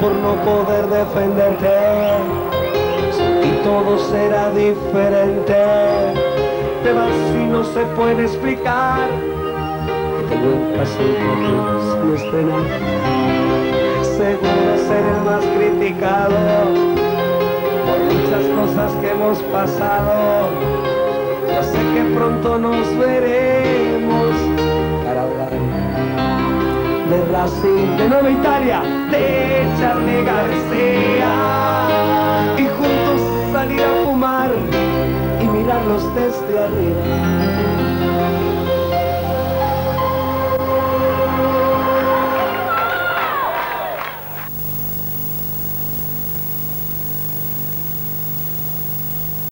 por no poder defenderte. Y todo será diferente. Te vas y no se puede explicar. Tengo el paso sin estrenar. Seguro ser el más criticado por muchas cosas que hemos pasado. Yo sé que pronto nos veremos de Racing, de Nueva Italia, de Charlie García y juntos salir a fumar y mirarlos desde arriba.